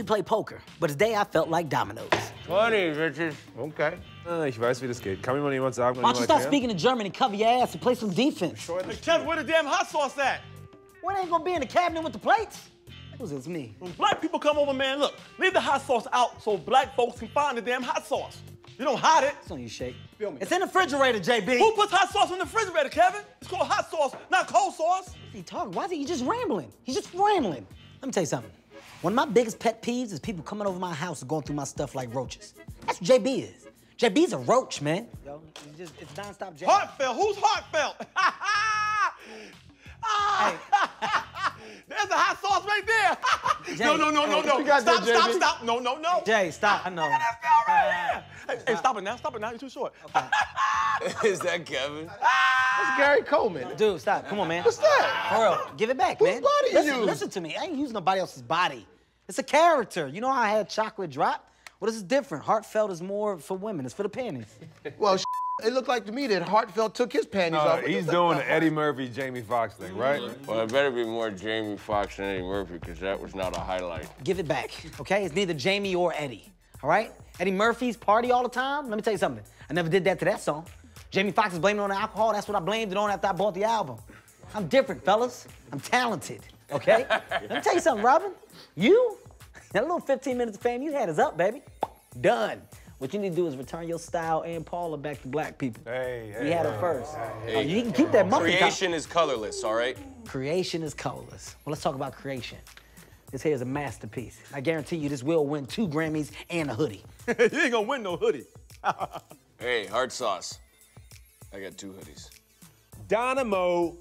usually play poker, but today I felt like dominoes. 20, bitches. Okay. Ich weiß, wie das geht. Kann mir mal jemand sagen, wann Why don't you jemand start speaking in German and cover your ass and play some defense? Hey, Kevin, where the damn hot sauce at? What ain't gonna be in the cabinet with the plates? Who's this, me? When black people come over, man, look, leave the hot sauce out so black folks can find the damn hot sauce. You don't hide it. It's on you, Shake. Feel me. It's in the refrigerator, JB. Who puts hot sauce in the refrigerator, Kevin? It's called hot sauce, not cold sauce. What's he talking? Why is he just rambling? He's just rambling. Let me tell you something. One of my biggest pet peeves is people coming over my house and going through my stuff like roaches. That's what JB is. JB's a roach, man. Yo, it's just it's nonstop JB. Heartfelt. Who's heartfelt? Ah, There's the hot sauce right there. no, no, no, no, hey, no. you Stop, that, stop, stop. No, no, no. Jay, stop. I know. That's right there. Hey, hey, stop it now. Stop it now. You're too short. Is that Kevin? That's Gary Coleman. Dude, stop. Come on, man. What's that? For real, give it back, Whose man. body you listen, use? listen to me. I ain't using nobody else's body. It's a character. You know how I had chocolate drop? Well, this is different. Heartfelt is more for women. It's for the panties. Well, it looked like to me that Heartfelt took his panties No, off. he's doing the Eddie Murphy, Jamie Foxx thing, right? Mm-hmm. Well, it better be more Jamie Foxx than Eddie Murphy, because that was not a highlight. Give it back, okay? It's neither Jamie or Eddie, all right? Eddie Murphy's party all the time. Let me tell you something. I never did that to that song. Jamie Foxx is blaming it on the alcohol. That's what I blamed it on after I bought the album. I'm different, fellas. I'm talented, okay? Let me tell you something, Robin. You, that little 15 minutes of fame you had is up, baby. Done. What you need to do is return your style and Paula back to black people. Hey, hey. We had her first. Oh, you can keep that muffin top. Creation is colorless, all right? Creation is colorless. Well, let's talk about creation. This here is a masterpiece. I guarantee you this will win two Grammys and a hoodie. you ain't gonna win no hoodie. Hey, hard sauce. I got two hoodies. Dynamo.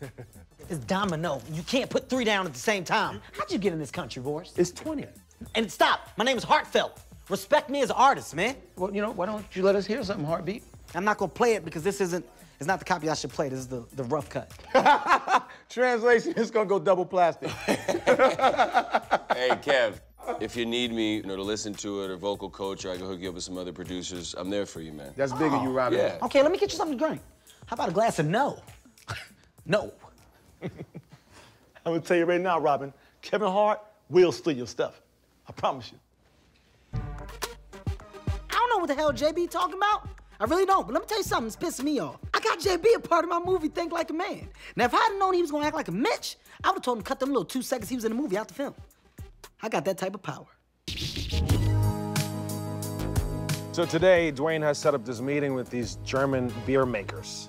It's domino. You can't put three down at the same time. How'd you get in this country, Boris? It's 20. And stop. My name is Heartfelt. Respect me as an artist, man. Well, you know, why don't you let us hear something, Heartbeat? I'm not gonna play it because this isn't. It's not the copy I should play. This is the, the rough cut. Translation is gonna go double plastic. Hey, Kev, if you need me you know, to listen to it or vocal coach or I can hook you up with some other producers, I'm there for you, man. That's big of you, Robin. Yeah. Okay, let me get you something to drink. How about a glass of no? no. I'm gonna tell you right now, Robin, Kevin Hart will steal your stuff. I promise you. I don't know what the hell JB talking about. I really don't, but let me tell you something that's pissing me off. I got JB a part of my movie Think Like a Man. Now, if I had known he was gonna act like a Mitch, I would have told him to cut them little two seconds he was in the movie out the film. I got that type of power. So today, Dwayne has set up this meeting with these German beer makers.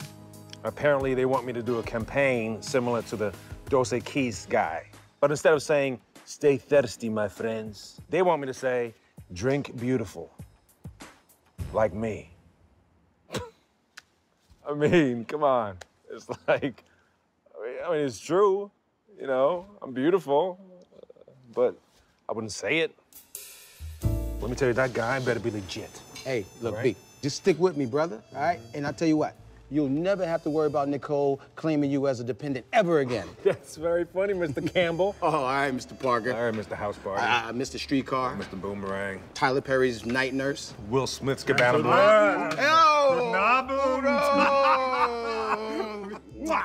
Apparently, they want me to do a campaign similar to the Dos Equis guy. But instead of saying, stay thirsty, my friends, they want me to say, drink beautiful. Like me. I mean, come on. It's like, I mean, I mean, it's true. You know, I'm beautiful, but I wouldn't say it. Let me tell you, that guy better be legit. Hey, look, Right. B, just stick with me, brother, all right? And I'll tell you what, you'll never have to worry about Nicole claiming you as a dependent ever again. That's very funny, Mr. Campbell. Oh, all right, Mr. Parker. All right, Mr. House Party. Uh, Mr. Streetcar. Mr. Boomerang. Tyler Perry's night nurse. Will Smith's Cabana Blue. Oh! Mwah!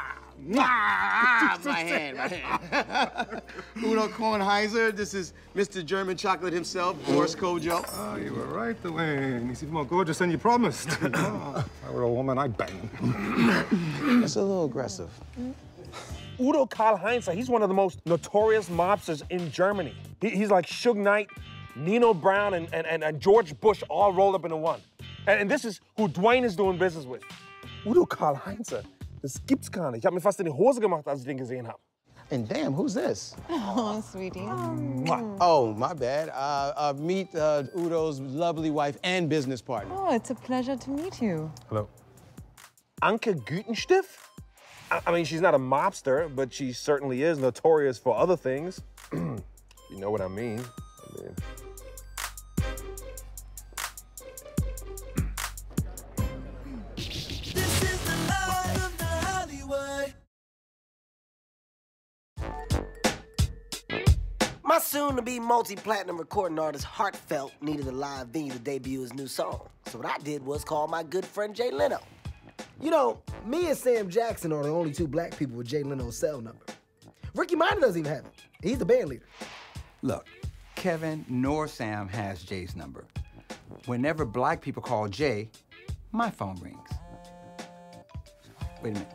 Mwah! my hand, my hand. Udo Kornheiser, this is Mr. German Chocolate himself, Boris Kodjoe. Oh, you were right, Dwayne. He's even more gorgeous than you promised. if I were a woman, I'd bang. That's a little aggressive. Mm-hmm. Udo Karl Heinz, he's one of the most notorious mobsters in Germany. He- he's like Suge Knight, Nino Brown, and, and, and, and George Bush all rolled up into one. And, and this is who Dwayne is doing business with. Udo Karl Heinz, das gibt's gar nicht. Ich hab mir fast in die Hose gemacht, als ich den gesehen hab. And damn, who's this? Oh, sweetie. Oh, my bad. Uh, uh, meet uh, Udo's lovely wife and business partner. Oh, it's a pleasure to meet you. Hello. Anke Gütenstiff? I, I mean, she's not a mobster, but she certainly is notorious for other things. you know what I mean. I mean My soon-to-be multi-platinum recording artist Heartfelt needed a live venue to debut his new song. So what I did was call my good friend Jay Leno. You know, me and Sam Jackson are the only two black people with Jay Leno's cell number. Ricky Minor doesn't even have it. He's the band leader. Look, Kevin nor Sam has Jay's number. Whenever black people call Jay, my phone rings. Wait a minute.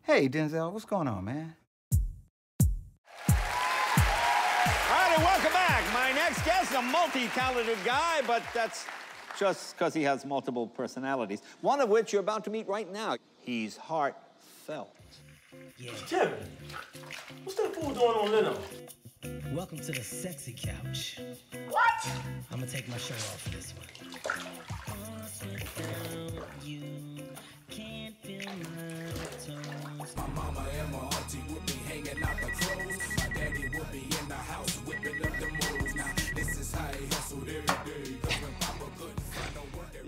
Hey, Denzel, what's going on, man? Next guest, a multi-talented guy, but that's just because he has multiple personalities, one of which you're about to meet right now. He's heartfelt. Kevin, what's that fool doing on Leno? Welcome to the sexy couch. What? I'm gonna take my shirt off for this one.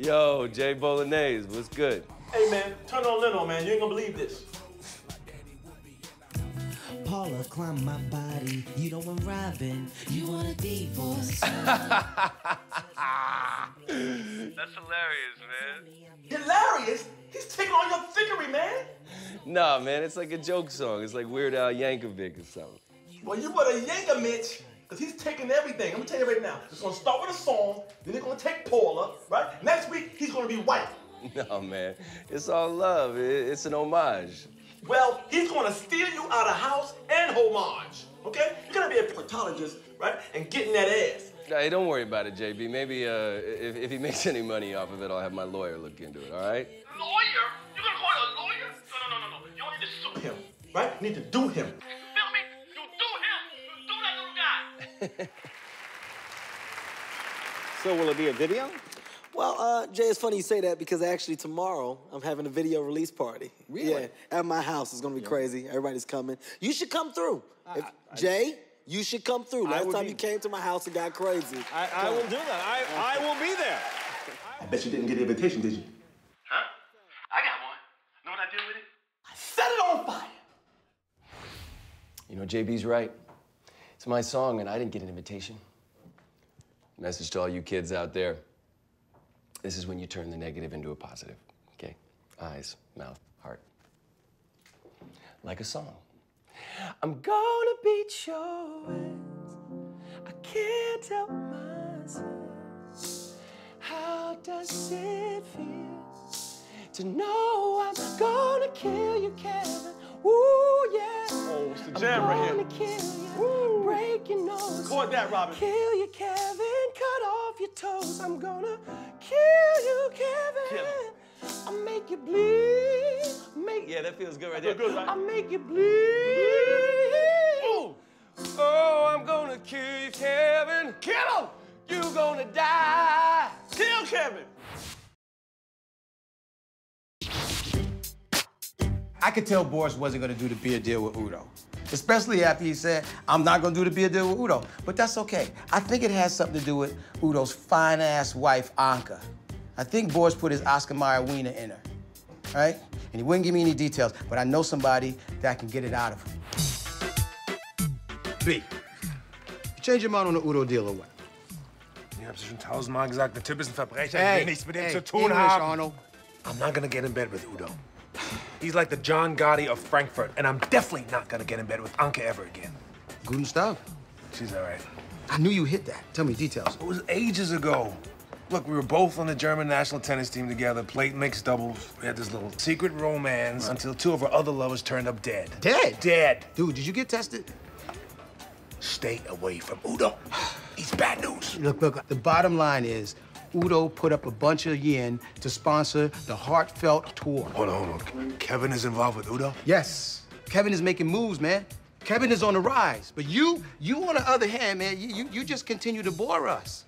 Yo, Jay Bolognese, what's good? Hey, man, turn on Leno, man. You ain't gonna believe this. Paula, climb my body. You know I'm robbing. You want a divorce? That's hilarious, man. Hilarious? He's taking all your figgery, man. Nah, man, it's like a joke song. It's like Weird Al Yankovic or something. Well, you better yank a Mitch, because he's taking everything. I'm gonna tell you right now. It's gonna start with a song, then they're gonna take Paula, right? Next week, he's gonna be white. No, man, it's all love. It's an homage. Well, he's gonna steal you out of house and homage. Okay? You're gonna be a proctologist, right? And getting that ass. Hey, don't worry about it, JB. Maybe uh, if, if he makes any money off of it, I'll have my lawyer look into it, all right? Lawyer? You're gonna call a lawyer? No, no, no, no, no. You don't need to sue him, right? You need to do him. So will it be a video? Well, uh, Jay, it's funny you say that because actually tomorrow I'm having a video release party. Really? Yeah, at my house. It's gonna be crazy. Everybody's coming. You should come through. If- Jay, you should come through. Last time be- you came to my house, it got crazy. I, I will do that. I, I will be there. I bet you didn't get the invitation, did you? Huh? I got one. Know what I did with it? I set it on fire. You know, JB's right. It's my song, and I didn't get an invitation. Message to all you kids out there. This is when you turn the negative into a positive, okay? Eyes, mouth, heart. Like a song. I'm gonna beat your ass. I can't help myself. How does it feel to know I'm gonna kill you, Kevin? Ooh, yeah. Oh, it's the I'm jam right gonna here. kill you, break your nose. Record that, Robin. Kill you, Kevin, cut off your toes. I'm gonna kill you, Kevin. I'll make you bleed. Make yeah, that feels good right there. Good, right? I'll make you bleed. Oh, I'm gonna kill you, Kevin. Kill him! You're gonna die. Kill Kevin! I could tell Boris wasn't gonna do the beer deal with Udo. Especially after he said, I'm not gonna do the beer deal with Udo. But that's okay. I think it has something to do with Udo's fine ass wife, Anka. I think Boris put his Oscar Mayer wiener in her, right? And he wouldn't give me any details, but I know somebody that can get it out of him. B, you change your mind on the Udo deal or what? Ich hab's schon tausendmal gesagt, der Typ ist ein Verbrecher. Hey, ich will nichts mit ihm hey, zu tun English, haben. Arnold. I'm not gonna get in bed with Udo. He's like the John Gotti of Frankfurt, and I'm definitely not gonna get in bed with Anke ever again. Guten stuff. She's all right. I knew you hit that. Tell me details. It was ages ago. Look, we were both on the German national tennis team together, played mixed doubles. We had this little secret romance until two of our other lovers turned up dead. Dead? Dead. Dude, did you get tested? Stay away from Udo. He's bad news. Look, look, the bottom line is Udo put up a bunch of yen to sponsor the heartfelt tour. Hold on, hold on. Kevin is involved with Udo? Yes. Kevin is making moves, man. Kevin is on the rise. But you, you on the other hand, man, you, you, you just continue to bore us.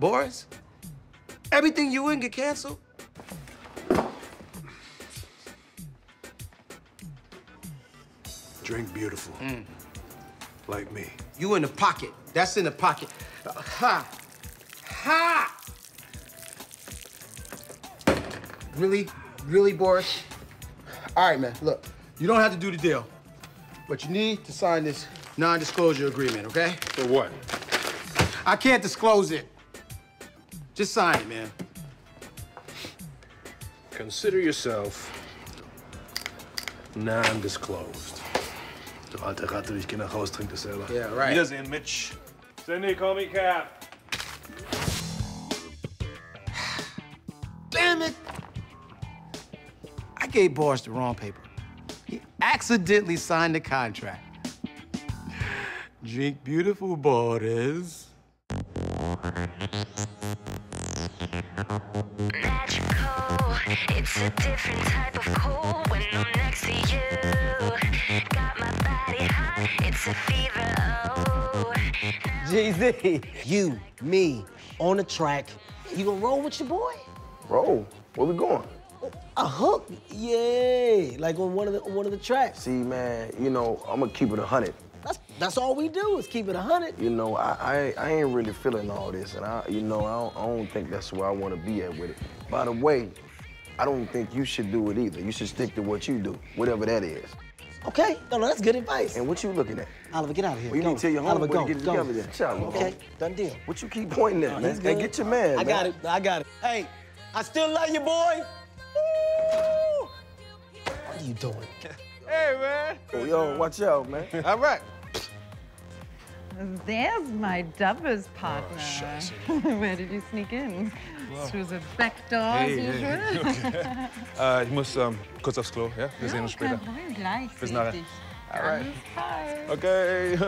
Boris, everything you in get canceled. Drink beautiful. Like me. You in the pocket. That's in the pocket. Uh, ha! Ha! Really? Really, Boris? All right, man, look. You don't have to do the deal. But you need to sign this non-disclosure agreement, okay? For what? I can't disclose it. Just sign it, man. Consider yourself non-disclosed. Du alte Ratte, ich geh nach Haus, trink das selber. Yeah, right. Wiedersehen, Mitch. Cindy, call me Cap. Gave Boris the wrong paper. He accidentally signed the contract. Drink beautiful, Boris. Magical, it's a different type of cool when I'm next to you. Got my body hot, it's a fever, oh. Jay-Z, you, me, on the track. You gonna roll with your boy? Roll. Where we going? A hook? Yeah, like on one of the on one of the tracks. See, man, you know, I'm gonna keep it a hundred. That's that's all we do is keep it a hundred. You know, I, I I ain't really feeling all this, and I, you know, I don't, I don't think that's where I want to be at with it. By the way, I don't think you should do it either. You should stick to what you do, whatever that is. Okay, no, no, that's good advice. And what you looking at? Oliver, get out of here. Well, you Go. need to tell your homeboy to get it together then. Shout Okay, go. done deal. What you keep pointing at, No, man? Hey, get your man, I man. got it. I got it. Hey, I still love you, boy. Woo! What are you doing? Hey, man. Oh, yo, watch out, man. All right. There's my doubles partner. Where did you sneak in? Through the back door, as Hey, usual? hey, Äh, ich muss ähm, kurz aufs Klo, ja? Wir sehen uns später. Kein Problem, gleich. Bis nachher. Alright. Okay.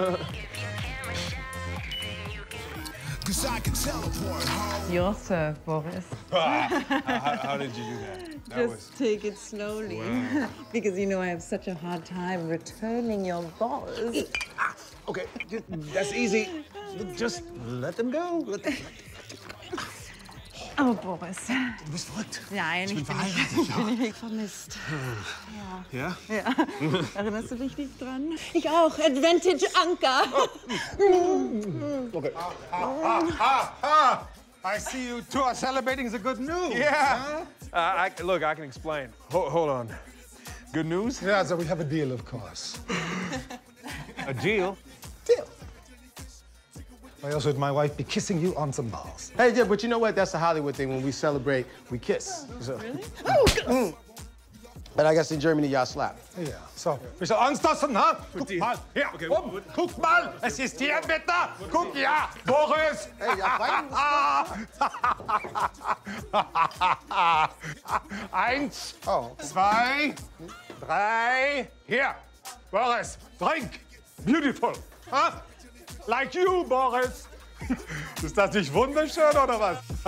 Cause I can teleport home. Your serve, Boris. Ah, how, how did you do that? That was. Just take it slowly. because you know I have such a hard time returning your balls. Ah, okay, that's easy. Just let them go. Let them... Oh, Boris. Du bist verrückt. Nein, ich bin, verheiratet, ich bin nicht vermisst. Ja? Ja. Erinnerst du dich nicht dran? Ich auch. Advantage Anker. Okay. Ah, ah, ah! I see you two are celebrating the good news. Yeah. Uh, I, look, I can explain. Ho- hold on. Good news? Yeah, so we have a deal, of course. A deal? Why else would my wife be kissing you on some balls? Hey, yeah, but you know what? That's a Hollywood thing. When we celebrate, we kiss. So- Mm. But I guess in Germany, y'all slap. Ja, so. Bist du anstoßen, ha? Guck mal, hier, komm, guck mal, es ist hier, bitte. Guck, ja, Boris. Hey, y'all Eins, zwei, drei, hier. Boris, drink. Beautiful. Huh? Like you, Boris. Ist das nicht wunderschön, oder was?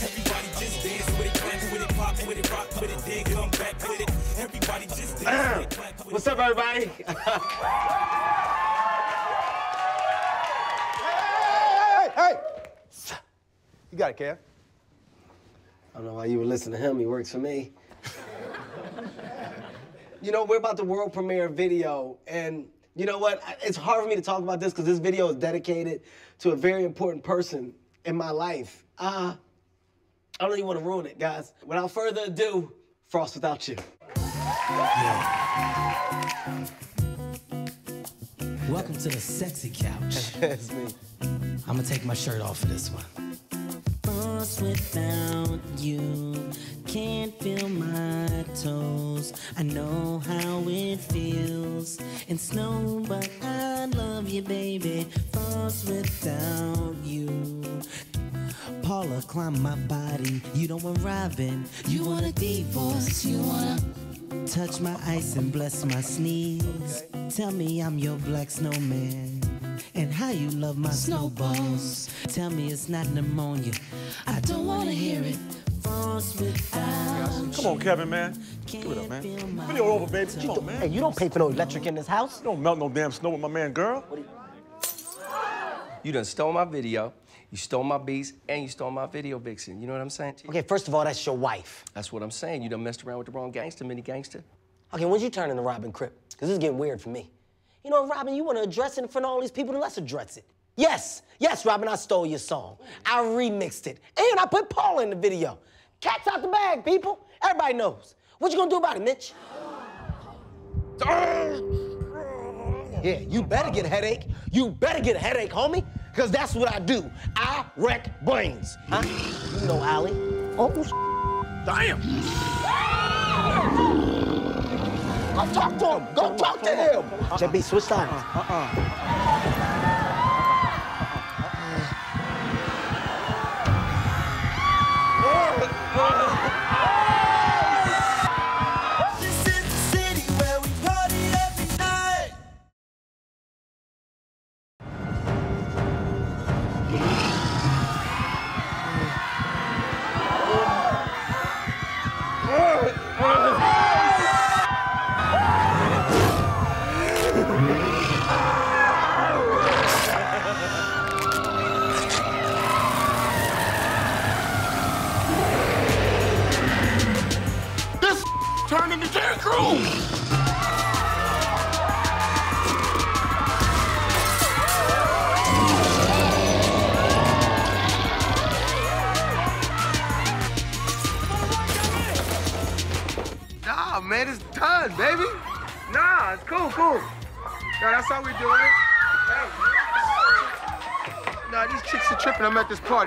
Everybody just dance with it, clap with it, pop with it, rock with it, then come back with it. Everybody just dance with it, clap with it. What's up, everybody? Hey, hey, hey! You got it, Kev. I don't know why you would listen to him. He works for me. you know, we're about the world premiere video, and you know what? It's hard for me to talk about this because this video is dedicated to a very important person in my life. Uh, I don't even want to ruin it, guys. Without further ado, Frost Without You. Welcome to the sexy couch. That's me. I'm gonna take my shirt off for this one. Lost without you, can't feel my toes. I know how it feels in snow, but I love you, baby. Lost without you. Paula, climb my body. You don't want Robin. You want a divorce. You wanna touch my ice and bless my sneeze. Tell me I'm your black snowman. And how you love my snowballs. Tell me it's not pneumonia. I don't wanna hear it. Frost without Come on, Kevin, man. Give it up, man. Video over, baby. Come on, man. Hey, you don't pay for no electric in this house. You don't melt no damn snow with my man, girl. You done stole my video, you stole my beats, and you stole my video vixen. You know what I'm saying? Okay, first of all, that's your wife. That's what I'm saying. You done messed around with the wrong gangster, mini gangster. Okay, when'd you turn into Robin Crip? Because this is getting weird for me. You know, Robin, you want to address it in front of all these people, then let's address it. Yes, yes, Robin, I stole your song. I remixed it. And I put Paul in the video. Cat's out the bag, people. Everybody knows. What you gonna do about it, Mitch? Yeah, you better get a headache. You better get a headache, homie. Because that's what I do. I wreck brains. Huh? You know, Allie. Oh, sh- Damn. go talk to him. Go talk to him. Uh-uh. JB, switch sides. Uh-uh.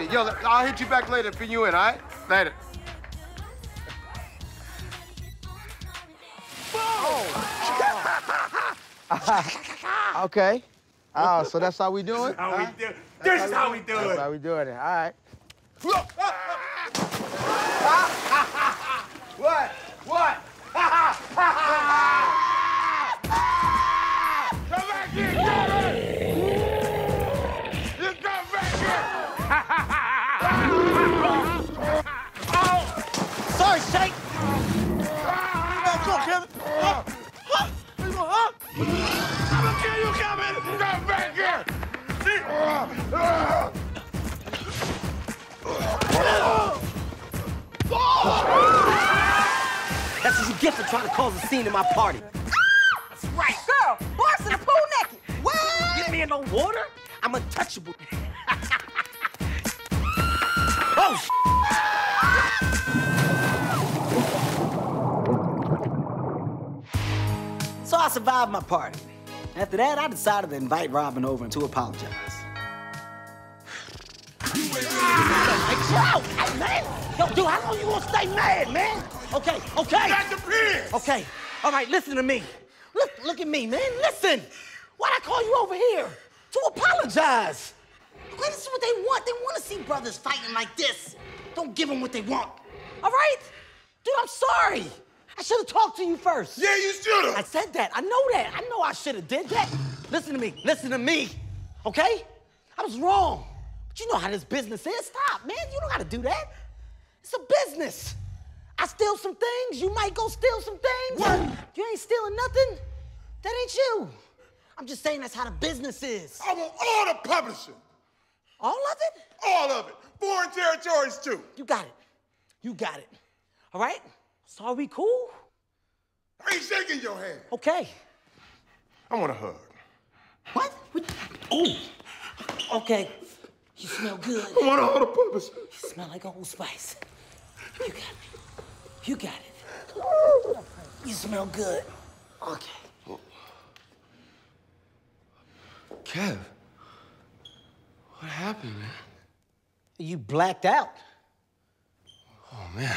Party. Yo, I'll hit you back later, fill you in, all right? Later. okay. Oh, so that's how we do it? How we do- this is how we do it. That's it. how we doing it. All right. What? What? I'm gonna kill you, Kevin! Come back here! See? That's what you get for trying to cause a scene in my party. That's right. Girl, horse in the pool naked. What? Get me in no water? I'm untouchable. oh, I survived my party. After that, I decided to invite Robin over and to apologize. Hey, chill out, hey, man. Yo, dude, how long you gonna stay mad, man? Okay, okay. That depends. Okay, all right, listen to me. Look, look at me, man. Listen. Why'd I call you over here? To apologize. Okay, this is what they want. They want to see brothers fighting like this. Don't give them what they want. All right? Dude, I'm sorry. I should have talked to you first. Yeah, you should have. I said that. I know that. I know I should have did that. Listen to me. Listen to me. Okay? I was wrong. But you know how this business is. Stop, man. You don't gotta do that. It's a business. I steal some things. You might go steal some things. What? You ain't stealing nothing. That ain't you. I'm just saying that's how the business is. I want all the publishing. All of it? All of it. Foreign territories, too. You got it. You got it. All right? So are we cool? I ain't shaking your hand. Okay. I want a hug. What? what? Oh. Okay. You smell good. I want all the purpose. You smell like Old Spice. You got it. You got it. You smell good. Okay. Kev, what happened, man? You blacked out. Oh, man.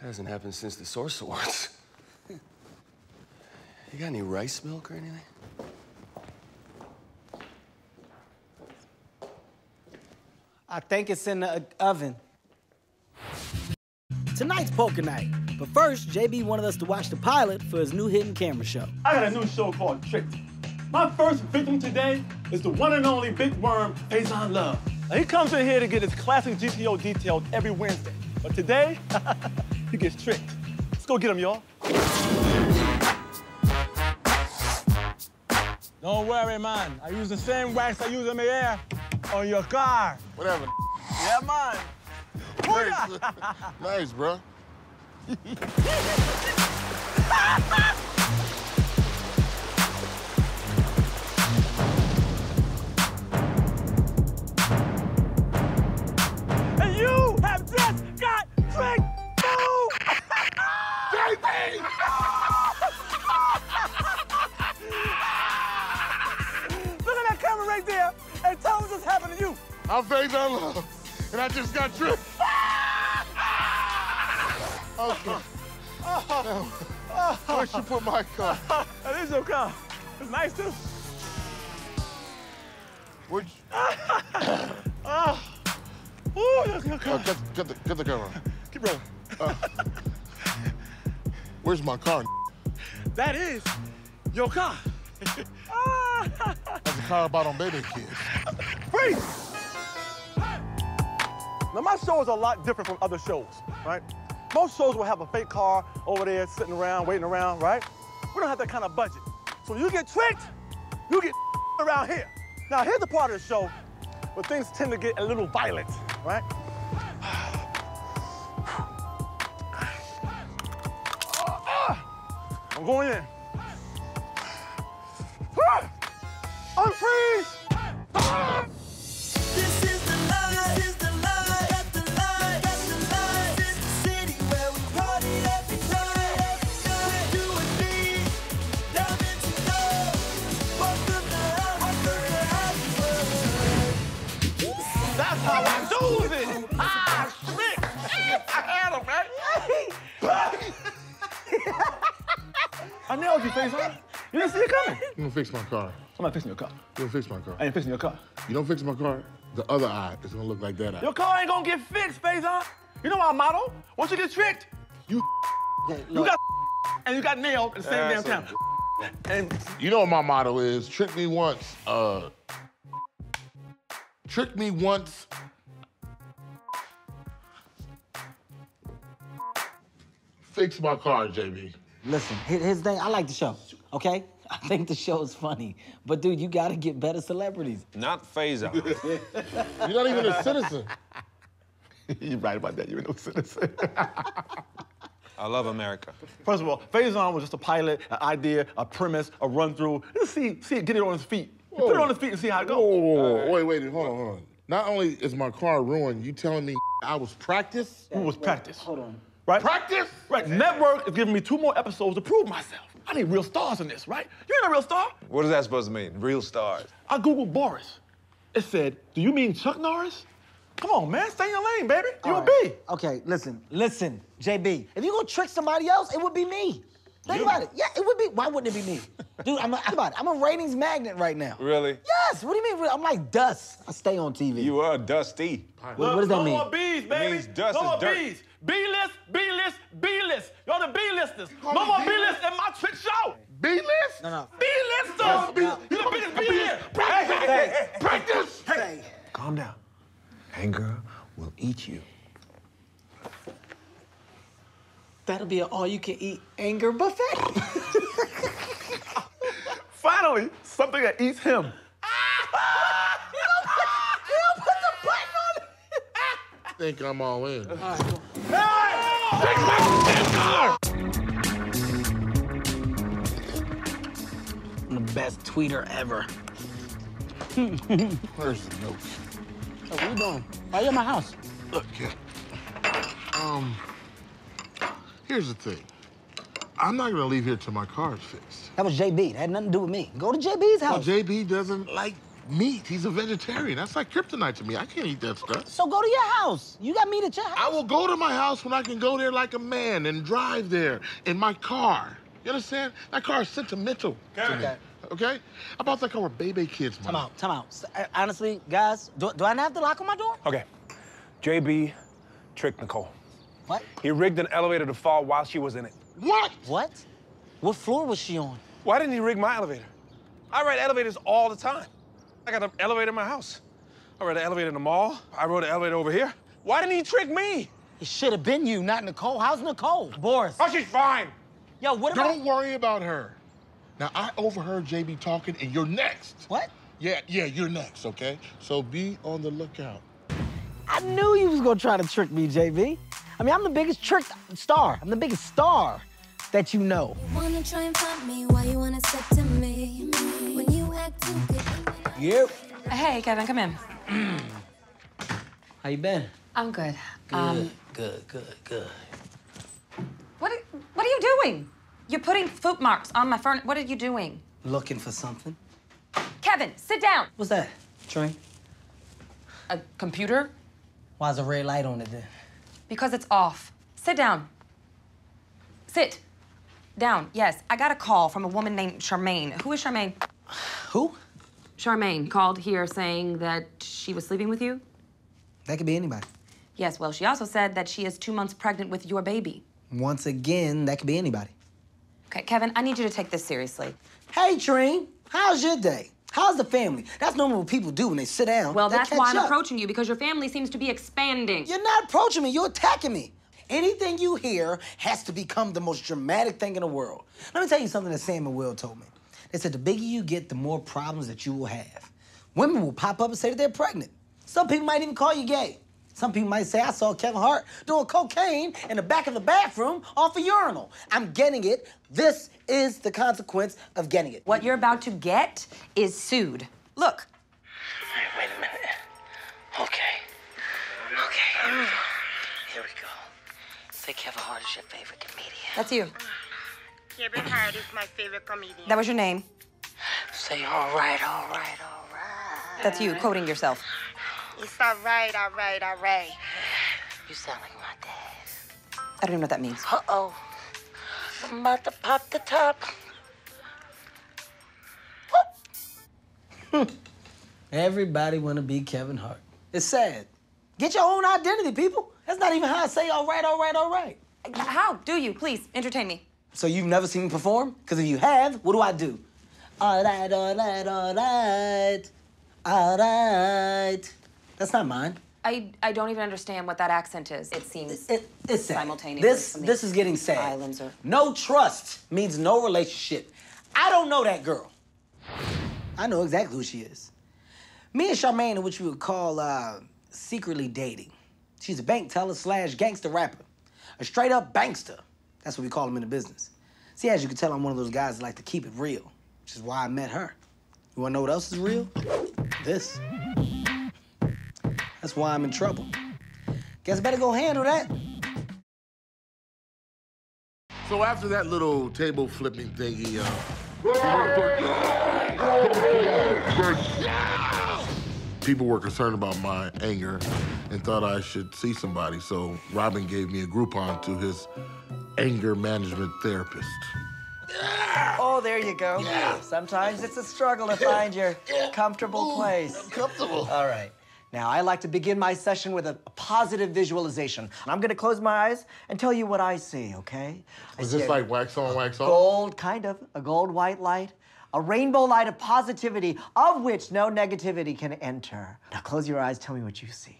That hasn't happened since the Source Awards. You got any rice milk or anything? I think it's in the oven. Tonight's poker night. But first, JB wanted us to watch the pilot for his new hidden camera show. I got a new show called Tricked. My first victim today is the one and only big worm, Faison Love. Now, he comes in here to get his classic GTO detailed every Wednesday. But today, he gets tricked. Let's go get him, y'all. Don't worry, man. I use the same wax I use in the air on your car. Whatever. Yeah, man. Nice, nice bro. And you have just got tricked, them what's happened to you. I'm Faison Love, and I just got tricked. Okay. Where'd you put my car? that is your car. It's nice too. Where'd you... oh. Ooh, your car. Uh, get, get, the, get the camera. Keep rolling. Uh, where's my car? That is your car. That's a car I bought on Baby Kids. Now, my show is a lot different from other shows, right? Most shows will have a fake car over there sitting around, waiting around, right? We don't have that kind of budget. So you get tricked, you get around here. Now, here's the part of the show where things tend to get a little violent, right? I'm going in. Unfreeze! I nailed you, Faison. You didn't see it coming. You gonna fix my car. Somebody fixing your car. You don't fix my car. I ain't fixing your car. You don't fix my car, the other eye is gonna look like that eye. Your car ain't gonna get fixed, Faison. You know our motto? Once you get tricked, you you got and you got nailed at the same damn That's time. And You know what my motto is? Trick me once, uh, trick me once. Fix my car, JB. Listen, his here's thing. I like the show, okay? I think the show is funny. But, dude, you gotta get better celebrities. Not Faison. You're not even a citizen. You're right about that. You're no citizen. I love America. First of all, Faison was just a pilot, an idea, a premise, a run through. Let's see, see it, get it on his feet. You Put it on his feet and see how it goes. Whoa, whoa, whoa, whoa. Wait, wait, hold on, hold on. Not only is my car ruined, you telling me I was practice? Who was practice? Hold on. Right? Practice? Right. Network is giving me two more episodes to prove myself. I need real stars in this, right? You ain't a real star. What is that supposed to mean? Real stars. I Googled Boris. It said, do you mean Chuck Norris? Come on, man, stay in your lane, baby. You All a right. B. Okay, listen, listen, JB. If you gonna trick somebody else, it would be me. Think about it. Yeah, it would be. Why wouldn't it be me? Dude, I'm a, think about it. I'm a ratings magnet right now. Really? Yes. What do you mean? I'm like dust. I stay on TV. You are dusty. What, what does that no mean? more B's, baby. means dust no is more dirt. B's. B-list, B-list, B-list. Y'all the B-listers. No more B-list in my trick show. B-list? No, no. B-listers. No, no. You the biggest B here. Practice. Hey, hey, hey. Practice. Hey. Calm down. Anger will eat you. That'll be an all-you-can-eat anger buffet. Finally, something that eats him. Ah! you don't put the button on it. I think I'm all in. I'm the best tweeter ever. Where's the note? So what you doing? Why are you at my house? Look, kid. Um, here's the thing. I'm not gonna leave here till my car's fixed. That was JB. That had nothing to do with me. Go to JB's house. Well, house. JB doesn't like meat. He's a vegetarian. That's like kryptonite to me. I can't eat that stuff. so go to your house. You got meat at your house. I will go to my house when I can go there like a man and drive there in my car. You understand? That car is sentimental to me. Okay. Okay? I bought that car with baby kids, man. Time out. Time out. Uh, Honestly, guys, do, do I not have to lock on my door? Okay. JB tricked Nicole. What? He rigged an elevator to fall while she was in it. What? What? What floor was she on? Why didn't he rig my elevator? I ride elevators all the time. I got an elevator in my house. I rode an elevator in the mall. I rode an elevator over here. Why didn't he trick me? It should have been you, not Nicole. How's Nicole? Boris. Oh, she's fine. Yo, what about? Don't worry about her. Now, I overheard JB talking, and you're next. What? Yeah, yeah, you're next, okay? So be on the lookout. I knew you was gonna try to trick me, JB. I mean, I'm the biggest trick star. I'm the biggest star that you know. Wanna Yep. Hey, Kevin, come in. How you been? I'm good. Good, Um, good, good, good. what, are- what are you doing? You're putting foot marks on my furniture. What are you doing? Looking for something? Kevin, sit down. What's that? Train? A computer? Why's a red light on it then? Because it's off. Sit down. Sit. Down, yes. I got a call from a woman named Charmaine. Who is Charmaine? Who? Charmaine called here saying that she was sleeping with you. That could be anybody. Yes, well, she also said that she is two months pregnant with your baby. Once again, that could be anybody. Okay, Kevin, I need you to take this seriously. Hey, Treen, how's your day? How's the family? That's normally what people do when they sit down. Well, that's why I'm up. approaching you because your family seems to be expanding. You're not approaching me, you're attacking me. Anything you hear has to become the most dramatic thing in the world. Let me tell you something that Sam and Will told me. They said the bigger you get, the more problems that you will have. Women will pop up and say that they're pregnant. Some people might even call you gay. Some people might say, I saw Kevin Hart doing cocaine in the back of the bathroom off a urinal. I'm getting it. This is the consequence of getting it. What you're about to get is sued. Look. Wait a minute. Okay. Okay, here we go. Here we go. Say Kevin Hart is your favorite comedian. That's you. Kevin Hart is my favorite comedian. That was your name. Say all right, all right, all right. That's you quoting yourself. It's all right, all right, all right. You sound like my dad. I don't even know what that means. Uh-oh. I'm about to pop the top. Hmm. Everybody wanna be Kevin Hart. It's sad. Get your own identity, people. That's not even how I say all right, all right, all right. How do you? Please entertain me. So you've never seen me perform? Because if you have, what do I do? All right, all right, all right, all right. That's not mine. I, I don't even understand what that accent is. It seems It's sad. simultaneous. This this is getting sad. Islands are. No trust means no relationship. I don't know that girl. I know exactly who she is. Me and Charmaine are what you would call uh, secretly dating. She's a bank teller slash gangster rapper. A straight up bankster. That's what we call them in the business. See, as you can tell, I'm one of those guys that like to keep it real, which is why I met her. You wanna know what else is real? This. That's why I'm in trouble. Guess I better go handle that. So after that little table flipping thingy, uh, people were concerned about my anger and thought I should see somebody. So Robin gave me a Groupon to his anger management therapist. Oh, there you go. Yeah. Sometimes it's a struggle to find your comfortable place. Comfortable. All right. Now, I like to begin my session with a positive visualization. I'm gonna close my eyes and tell you what I see, okay? I Was this like wax on, wax off? Gold, kind of. A gold white light. A rainbow light of positivity, of which no negativity can enter. Now, close your eyes, tell me what you see.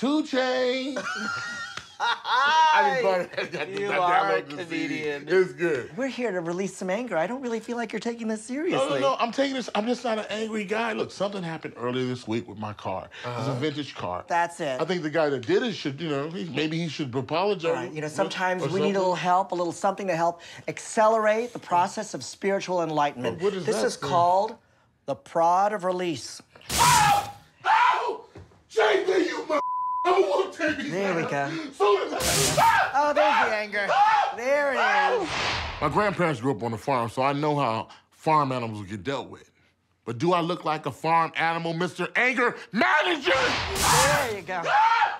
Two chains. I just brought it. You I are a comedian. It's good. We're here to release some anger. I don't really feel like you're taking this seriously. No, no, no. I'm taking this. I'm just not an angry guy. Look, something happened earlier this week with my car. It's Uh-huh. a vintage car. That's it. I think the guy that did it should, you know, he, maybe he should apologize. Right. You know, sometimes or we need a little help, a little something to help accelerate the process of spiritual enlightenment. What is this that is thing? called the prod of release. Oh! Oh! JB, you my. I don't want to take. There we go. So, Oh, there's the anger. There it is. my grandparents grew up on a farm, so I know how farm animals get dealt with. But do I look like a farm animal, Mr. Anger Manager? There you go.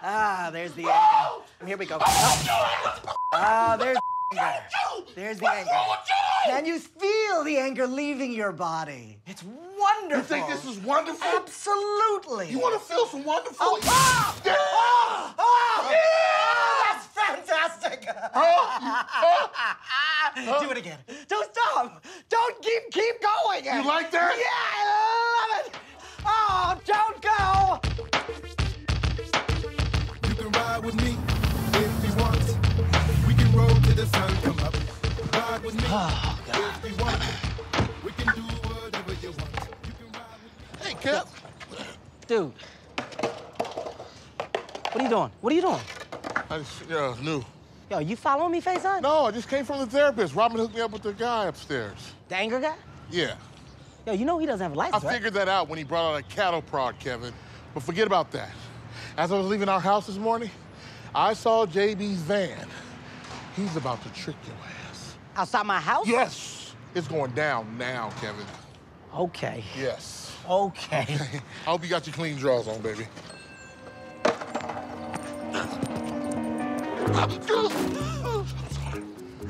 Ah, there's the anger. And here we go. Ah, there's There's the anger. Can you feel the anger leaving your body? It's wonderful. You think this is wonderful? Absolutely. You want to feel some wonderful? Oh, ah! Ah! Ah! That's fantastic. Do it again. Don't stop. Don't keep keep going. You like that? Yeah, I love it. Oh, don't go. Sun come up. Ride with me if you want. We can do whatever you want. Hey, Kev. Dude. What are you doing? What are you doing? I just, yeah, new. Yo, you following me, Faison? No, I just came from the therapist. Robin hooked me up with the guy upstairs. The anger guy? Yeah. Yo, you know he doesn't have a license, right? figured that out when he brought out a cattle prod, Kevin. But forget about that. As I was leaving our house this morning, I saw JB's van. He's about to trick your ass. Outside my house? Yes. It's going down now, Kevin. Okay. Yes. Okay. I hope you got your clean drawers on, baby.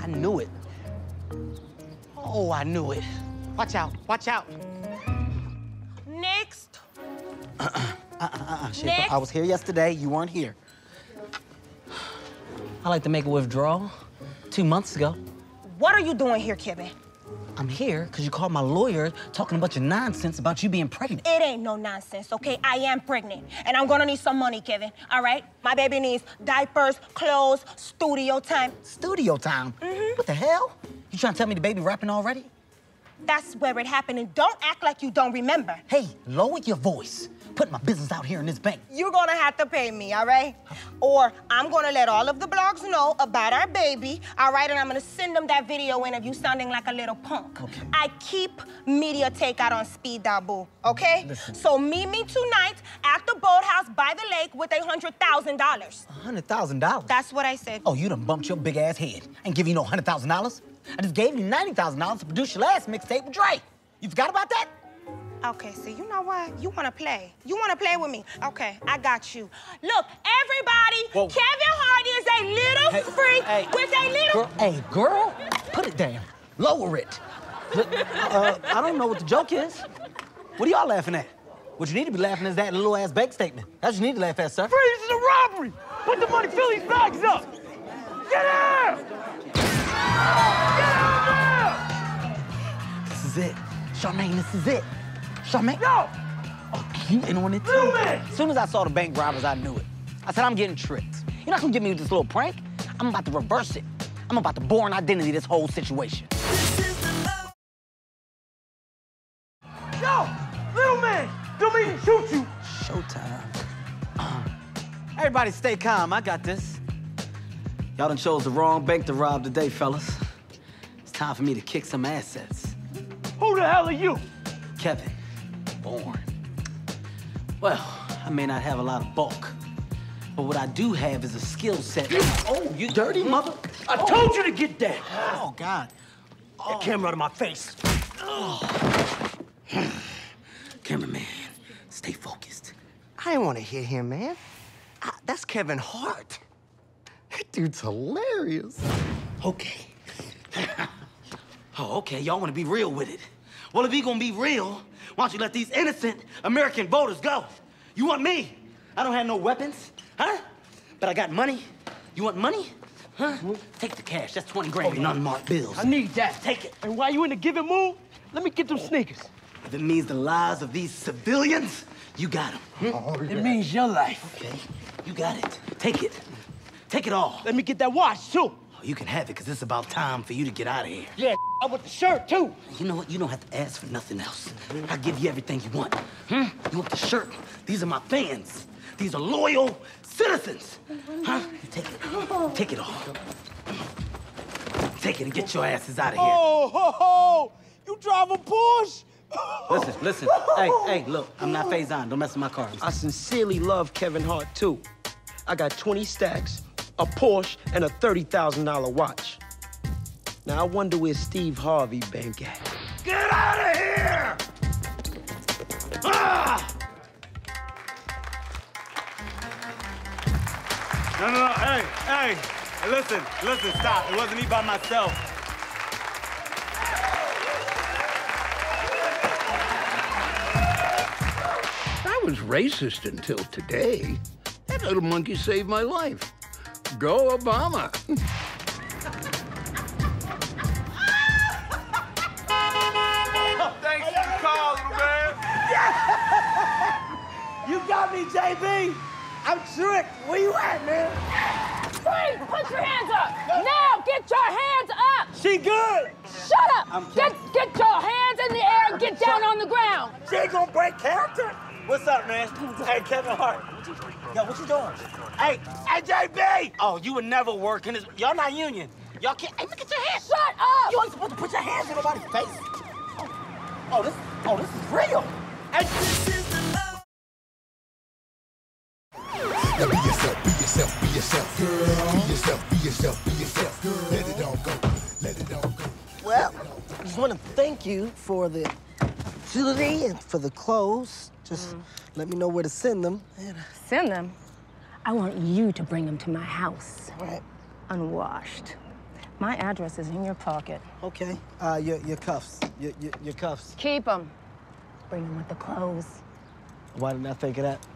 I knew it. Oh, I knew it. Watch out, watch out. Next. Uh-uh, uh-uh shit. Next. I was here yesterday. You weren't here. I like to make a withdrawal. Two months ago. What are you doing here, Kevin? I'm here because you called my lawyer talking a bunch of nonsense about you being pregnant. It ain't no nonsense, okay? I am pregnant, and I'm gonna need some money, Kevin. All right? My baby needs diapers, clothes, studio time. Studio time? Mm-hmm. What the hell? You trying to tell me the baby rapping already? That's where it happened, and don't act like you don't remember. Hey, lower your voice. Put my business out here in this bank. You're gonna have to pay me, all right? Or I'm gonna let all of the blogs know about our baby, all right? And I'm gonna send them that video in of you sounding like a little punk. Okay. I keep MediaTakeOut on speed dial, boo, okay? Listen. So meet me tonight at the boathouse by the lake with a hundred thousand dollars. Hundred thousand dollars. That's what I said. Oh, you done bumped your big ass head. I ain't give you no hundred thousand dollars. I just gave you ninety thousand dollars to produce your last mixtape with Dre. You forgot about that? Okay, so you know what? You wanna play. You wanna play with me. Okay, I got you. Look, everybody, Whoa. Kevin Hart is a little Hey, freak hey. with a little. Girl, hey, girl, put it down. Lower it. Look, uh, I don't know what the joke is. What are y'all laughing at? What you need to be laughing at is that little ass bank statement. That's what you need to laugh at, sir. Freeze is a robbery! Put the money, fill these bags up! Get out! Get out This is it. Charmaine, this is it. Charmaine. No! Oh, you in on it too? Little man! As soon as I saw the bank robbers, I knew it. I said, I'm getting tricked. You're not gonna get me with this little prank. I'm about to reverse it. I'm about to Bourne identity this whole situation. Yo! Little man! Don't mean to shoot you! Showtime. Uh-huh. Everybody stay calm. I got this. Y'all done chose the wrong bank to rob today, fellas. It's time for me to kick some assets. Who the hell are you? Kevin, born. Well, I may not have a lot of bulk, but what I do have is a skill set. Oh, you dirty oh. mother. I oh. told you to get that! Oh, God. That camera out of my face. Oh. Cameraman, stay focused. I didn't want to hit him, man. I- that's Kevin Hart. That dude's hilarious. Okay. oh, okay. Y'all want to be real with it. Well, if you're gonna be real, why don't you let these innocent American voters go? You want me? I don't have no weapons, huh? But I got money. You want money? Huh? Take the cash. That's 20 grand in unmarked bills. I need that. Take it. And while you in the giving mood, let me get them sneakers. If it means the lives of these civilians, you got them. Hmm? Oh, it means your life. Okay, you got it. Take it. Take it all. Let me get that watch, too. Oh, you can have it, because it's about time for you to get out of here. Yeah, I want the shirt, too. You know what? You don't have to ask for nothing else. I give you everything you want. Hmm? You want the shirt? These are my fans. These are loyal citizens. Huh? Take it. Take it all. Take it and get your asses out of here. Oh, ho, ho. You drive a Porsche? Listen, listen. Hey, hey, look, I'm not Faison. Don't mess with my car. I sincerely love Kevin Hart, too. I got 20 stacks, a Porsche, and a $30,000 watch. Now, I wonder where Steve Harvey bank at. Get out of here! Ah! No, no, no. Hey, hey. Hey, Listen, listen, stop. It wasn't me by myself. I was racist until today. That little monkey saved my life. Go Obama. me, JB. I'm tricked. Where you at, man? Freeze! Put your hands up! Now, get your hands up! She good. Shut up! Get, get your hands in the air and get down on the ground! She ain't gonna break character. What's up, man? Hey, Kevin Hart. Yo, what you doing? Hey, hey, JB! Oh, you would never work in this. Y'all not union. Y'all can't. Hey, look at your hands. Shut up! You ain't supposed to put your hands in nobody's face. Oh, oh this, oh, this is real. Hey, Now be yourself, be yourself, be yourself, girl. Be yourself, be yourself, be yourself, girl. Let it all go, let it all go. Well, I just want to thank you for the jewelry and for the clothes. Just let me know where to send them. Send them. I want you to bring them to my house. Unwashed. My address is in your pocket. Okay. Uh, your, your cuffs. Your, your, your cuffs. Keep them. Bring them with the clothes. Why didn't I think of that?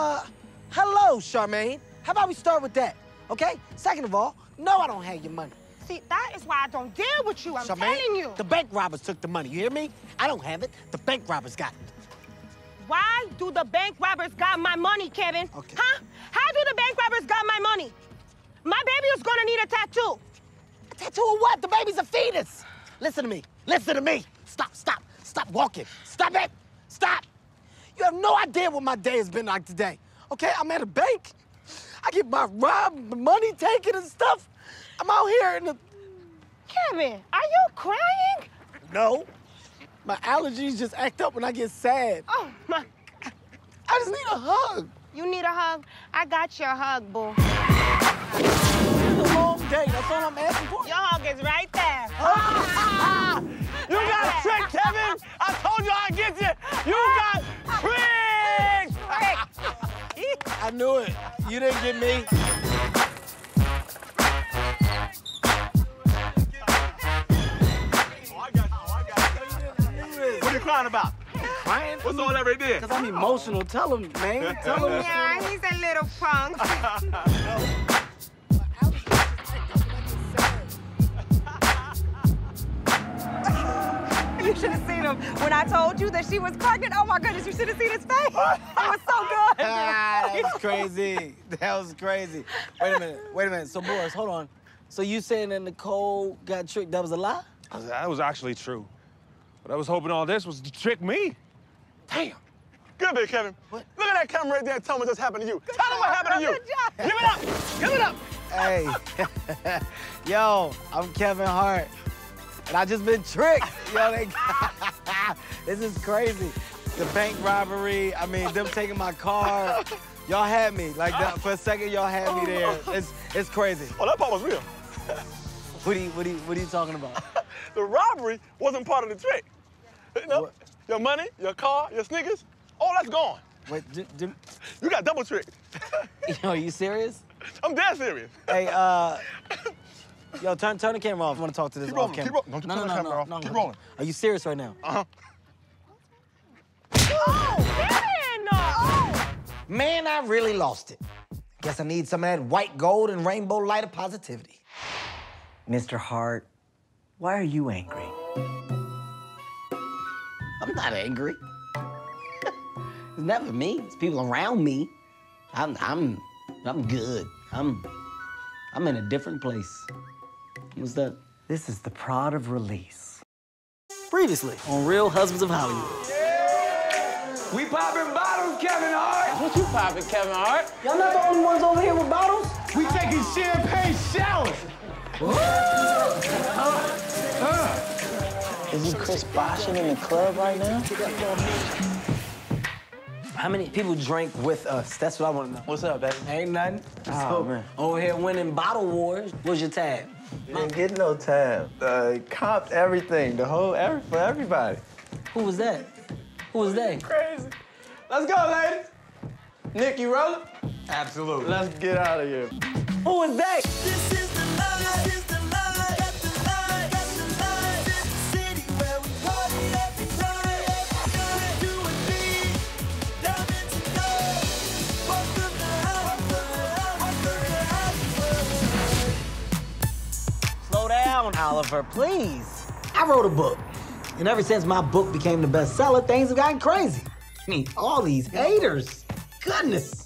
Uh, hello, Charmaine. How about we start with that, okay? Second of all, no, I don't have your money. See, that is why I don't deal with you. I'm Charmaine, telling you. the bank robbers took the money. You hear me? I don't have it. The bank robbers got it. Why do the bank robbers got my money, Kevin? Okay. Huh? How do the bank robbers got my money? My baby was gonna need a tattoo. A tattoo of what? The baby's a fetus. Listen to me. Listen to me. Stop, stop, stop walking. Stop it. Stop. You have no idea what my day has been like today. Okay, I'm at a bank. I get my robbed, money taken and stuff. I'm out here in the. Kevin, are you crying? No. My allergies just act up when I get sad. Oh my. I just need a hug. You need a hug? I got your hug, boo. It's a long day. That's all I'm asking for. Your hug is right there. You got tricked, Kevin! I told you I'd get you! You got tricked! I knew it. You didn't get me. What are you crying about? Crying? What's all that right there? Because I'm emotional. Tell him, man. Tell him. Yeah, he's a little punk. should have seen him when I told you that she was pregnant. Oh my goodness, you should have seen his face. It was so good. Ah, that's crazy. That was crazy. Wait a minute. Wait a minute. So, Boris, hold on. So you saying that Nicole got tricked? That was a lie? That was actually true. But I was hoping all this was to trick me. Damn. Good bit, Kevin. Look at that camera right there tell me what just happened to you. tell them what happened to you. Give it up. Give it up. Hey. Yo, I'm Kevin Hart. And I just been tricked. Yo, they, this is crazy. The bank robbery, I mean, them taking my car. Y'all had me. Like, that, for a second, y'all had me there. It's, it's crazy. Oh, that part was real. What are you, what are you, what are you talking about? The robbery wasn't part of the trick. You know, your money, your car, your sneakers, all that's gone. Wait, You got double tricked. Yo, are you serious? I'm dead serious. Hey, uh, yo, turn turn the camera off. I want to talk to this Keep off rolling, camera. keep rolling. Don't you no, turn no, the no, camera no, off. no, Keep rolling. Are you serious right now? Uh-huh. Oh, Man, I really lost it. Guess I need some of that white gold and rainbow light of positivity. Mr. Hart, why are you angry? I'm not angry. it's never me. It's people around me. I'm I'm I'm good. I'm I'm in a different place. What's that? This is the prod of release. Previously on Real Husbands of Hollywood. We popping bottles, Kevin Hart. What you popping, Kevin Hart? Y'all not the only ones over here with bottles? We taking champagne showers. Is you Chris Boshing in the club right now? How many people drank with us? That's what I want to know. What's up, baby? Ain't nothing. Oh, man. Over here winning bottle wars. What's your tab? Didn't get no time. Uh, comped everything, the whole, every, for everybody. Who was that? Who was that? Crazy. Let's go, ladies. Nick, you rolling? Absolutely. Let's get out of here. Who was that? Down, Oliver, please. I wrote a book. And ever since my book became the bestseller, things have gotten crazy. I mean, all these haters. Goodness.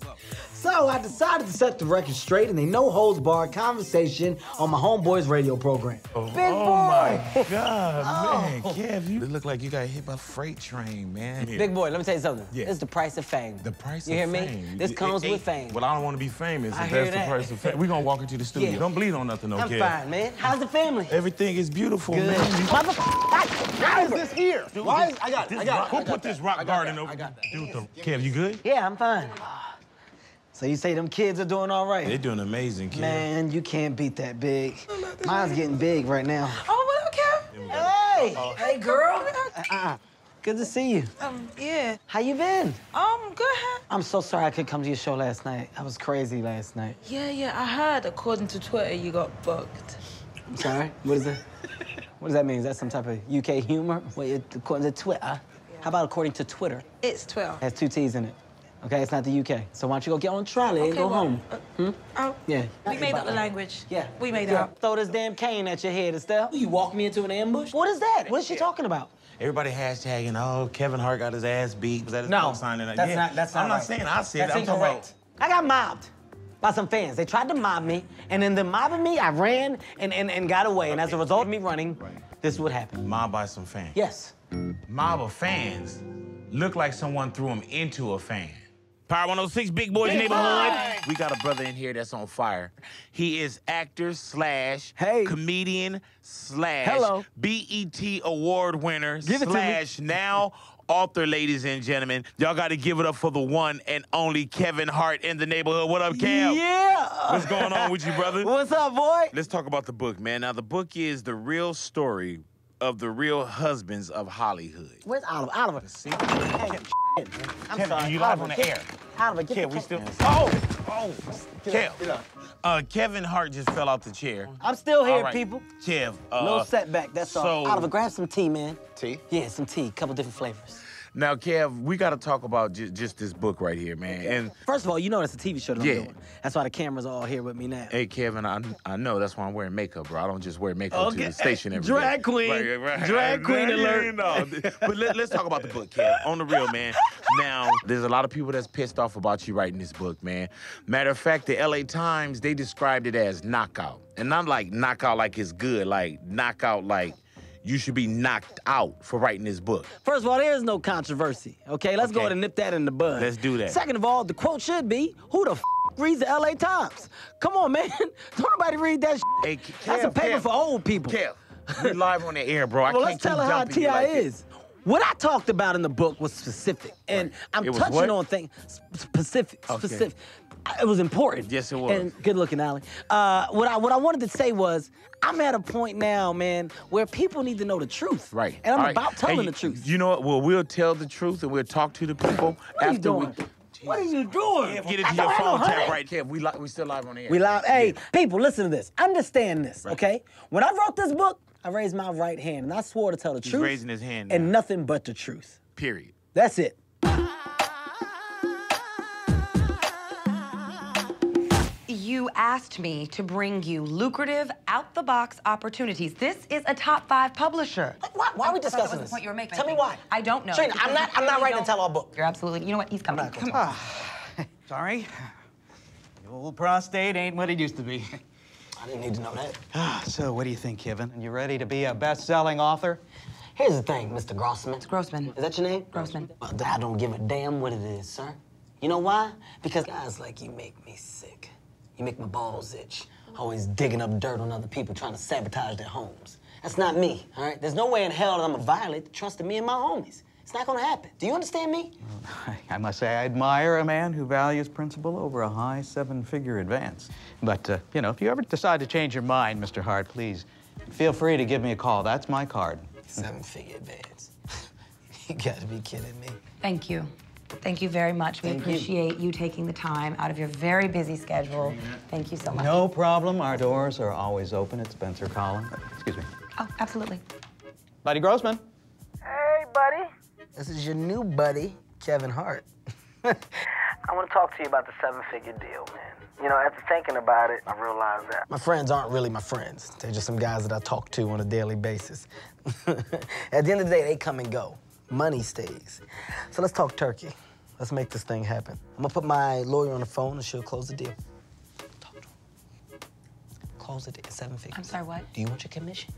So I decided to set the record straight in a no holds barred conversation on my homeboys radio program. Oh, Big oh boy. Oh my God, Oh. man, Kev, you look like you got hit by a freight train, man. Big boy, let me tell you something. Yeah. This is the price of fame. The price You of hear me? fame. This It- comes it- with fame. Well, I don't want to be famous. I if hear that's that. the price of fame. We're gonna walk into the studio. Yeah. Don't bleed on nothing, no I'm Kev. fine, man. How's the family? Everything is beautiful, Good. man. You- How is this here? Why is- I got it, This I got it, Who got put this rock garden over? Dude, the- Kev, you good? Yeah, I'm fine. So you say them kids are doing all right? They're doing amazing, kid. Man, you can't beat that big. Mine's getting big right now. Oh, well, okay. Hey! Hey, girl. Uh-uh. Good to see you. Um, yeah. How you been? Um, good. I'm so sorry I couldn't come to your show last night. I was crazy last night. Yeah, yeah, I heard according to Twitter you got booked. I'm sorry? What is that? What does that mean? Is that some type of UK humor? Wait, according to Twitter? How about according to Twitter? It's Twitter. It has two T's in it. Okay, it's not the UK. So why don't you go get on the trolley and go well, home? Hmm? Oh, Yeah. we made up the language. Yeah. We made it Yeah. up. Throw this damn cane at your head, Estelle. You walk me into an ambush? What is that? What is she talking about? Everybody hashtagging, oh, Kevin Hart got his ass beat. Was that his No, post sign tonight? that's Yeah. not. That's not I'm not saying I said That's it. I'm talking incorrect. I got mobbed by some fans. They tried to mob me, and in the mobbing me, I ran and, and, and got away. And as a result of me running, this would happen. happened. Mob by some fans. Yes. Mob of fans look like someone threw him into a fan. Power 106, Big Boys Big Neighborhood. Boy. We got a brother in here that's on fire. He is actor slash hey. comedian slash Hello. BET award winner Give it to me. slash now author, ladies and gentlemen. Y'all got to give it up for the one and only Kevin Hart in the neighborhood. What up, Kev? Yeah. What's going on with you, brother? What's up, boy? Let's talk about the book, man. Now, the book is the real story of the real husbands of Hollywood. Where's Oliver? Oliver. See? I'm Kevin, sorry. you live on the get- air. Oliver, get Kev, the we still. cat- Oh, oh, Kev. Uh, Kevin Hart just fell out the chair. I'm still here, All right. people. Kev. Uh, no setback, that's so, all. Oliver, grab some tea, man. Tea? Yeah, some tea, couple different flavors. Now, Kev, we got to talk about ju- just this book right here, man. And First of all, you know that's a TV show that Yeah. I'm doing. That's why the cameras are all here with me now. Hey, Kevin, I, I know that's why I'm wearing makeup, bro. I don't just wear makeup to the station every day. Drag queen. Right, right. Drag queen alert. no. but let, us talk about the book, Kev. On the real, man. Now, there's a lot of people that's pissed off about you writing this book, man. Matter of fact, the LA Times, they described it as knockout. And not like knockout like it's good, like knockout like you should be knocked out for writing this book. First of all, there is no controversy. Okay, let's go ahead and nip that in the bud. Let's do that. Second of all, the quote should be, "Who the f- reads the LA Times?" Come on, man. Don't nobody read that. Shit. That's a Kev, paper Kev. for old people. Kev, we live on the air, bro. I well, can't let's tell her how Ti like this. is. What I talked about in the book was specific, and I'm touching what? on things specific. Okay. Specific. It was important. Yes, it was. And good looking, Allie. Uh, what I what I wanted to say was, I'm at a point now, man, where people need to know the truth. Right. And I'm All right. about telling Hey, the truth. You know what? Well, we'll tell the truth and we'll talk to the people are you after doing? we What are you doing? Kev, get into your phone tap right, Kev. We li- we still live on the air. We live. Hey, people, listen to this. Understand this, okay? When I wrote this book, I raised my right hand and I swore to tell the He's truth raising his hand and nothing but the truth. Period. That's it. You asked me to bring you lucrative, out the box opportunities. This is a top five publisher. Why, why are we I thought that discussing was the this? point you were making. Tell me why. I don't know. Trina, I'm not- I'm not writing a don't- tell-all book. You're absolutely. You know what? He's coming. Come on. Sorry. The old prostate ain't what it used to be. I didn't need to know that. Ah, so, what do you think, Kevin? And you ready to be a best-selling author? Here's the thing, Mr. Grossman. It's Grossman. Is that your name? Grossman. Well, I don't give a damn what it is, sir. You know why? Because guys like you make me sick. You make my balls itch. Always digging up dirt on other people, trying to sabotage their homes. That's not me, all right? There's no way in hell that I'm gonna violate the trust of me and my homies. It's not gonna happen. Do you understand me? I must say, I admire a man who values principle over a high seven-figure advance. But, uh, you know, if you ever decide to change your mind, Mr. Hart, please feel free to give me a call. That's my card. Seven-figure advance. you gotta be kidding me. Thank you. Thank you very much. We Thank appreciate you. taking the time out of your very busy schedule. Thank you so much. No problem. Our doors are always open at Spencer Collins. Excuse me. Oh, absolutely. Buddy Grossman. Hey, buddy. This is your new buddy, Kevin Hart. I want to talk to you about the seven-figure deal, man. You know, after thinking about it, I realized that my friends aren't really my friends. They're just some guys that I talk to on a daily basis. At the end of the day, they come and go. Money stays. So let's talk turkey. Let's make this thing happen. I'm gonna put my lawyer on the phone and she'll close the deal. Talk to her. Close the deal. Seven figures. I'm sorry, what? Do you want your commission?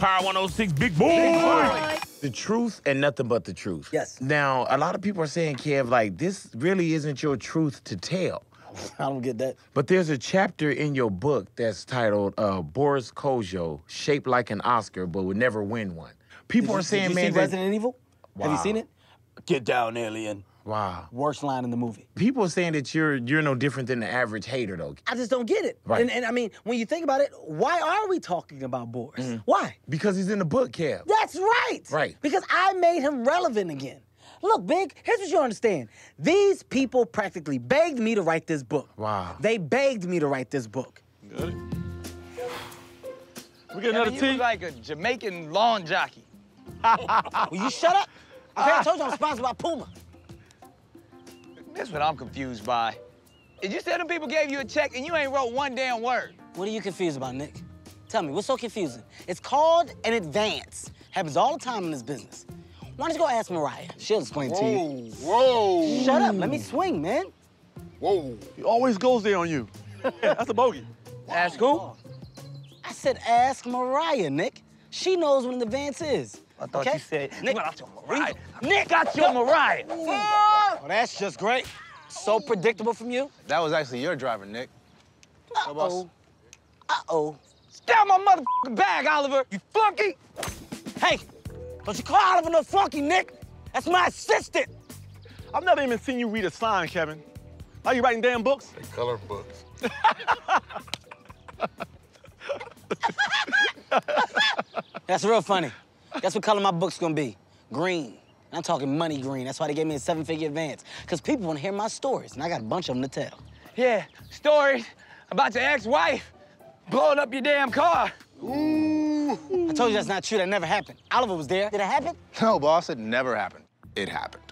Power 106, big boy. The truth and nothing but the truth. Yes. Now, a lot of people are saying, Kev, like, this really isn't your truth to tell. I don't get that. But there's a chapter in your book that's titled uh, Boris Kodjoe, shaped like an Oscar, but would never win one. People Did are you- saying, did you man, see that- Resident Evil? Have you seen it? Get down, alien. Wow. Worst line in the movie. People are saying that you're you're no different than the average hater, though. I just don't get it. Right. And, and I mean, when you think about it, why are we talking about Boris? Mhm. Why? Because he's in the book, Kev. That's right. Right. Because I made him relevant again. Look, Big, here's what you understand. These people practically begged me to write this book. Wow. They begged me to write this book. Good. We get another You look like a Jamaican lawn jockey. Will you shut up? Okay, I told you I'm sponsored by Puma. That's what I'm confused by. Did you say them people gave you a check and you ain't wrote one damn word? What are you confused about, Nick? Tell me, what's so confusing? It's called an advance. Happens all the time in this business. Why don't you go ask Mariah? She'll explain to you. Whoa. Shut up. Let me swing, man. Whoa. He always goes there on you. That's a bogey. Ask who? I said ask Mariah, Nick. She knows when an advance is. I thought you said, Nick. got your Mariah. Nick got your Mariah. Oh, that's just great. So predictable from you. That was actually your driver, Nick. Uh-oh. Uh-oh. Stay my motherfucking bag, Oliver, you flunky! Hey, don't you call Oliver no flunky, Nick. That's my assistant. I've never even seen you read a sign, Kevin. Are you writing damn books? They color books. That's real funny. Guess what color my book's gonna be? Green. And I'm talking money green. That's why they gave me a seven-figure advance. Because people want to hear my stories, and I got a bunch of them to tell. Yeah, stories about your ex-wife blowing up your damn car. I told you that's not true. That never happened. Oliver was there. Did it happen? No, boss, it never happened. It happened.